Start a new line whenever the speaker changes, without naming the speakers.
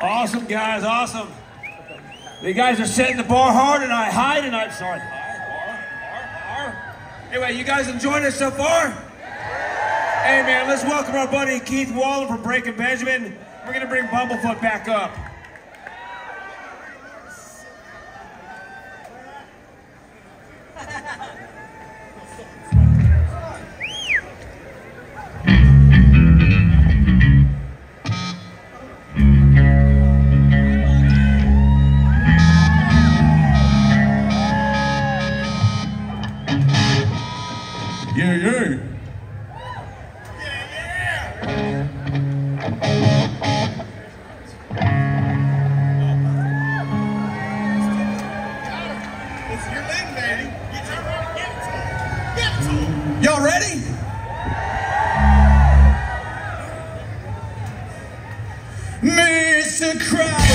Awesome, guys, awesome. You guys are setting the bar hard tonight, high tonight. Sorry. Anyway, you guys enjoying it so far? Hey, man, let's welcome our buddy Keith Wallen from Breaking Benjamin. We're going to bring Bumblefoot back up.
Y'all ready? Mr. Crowley.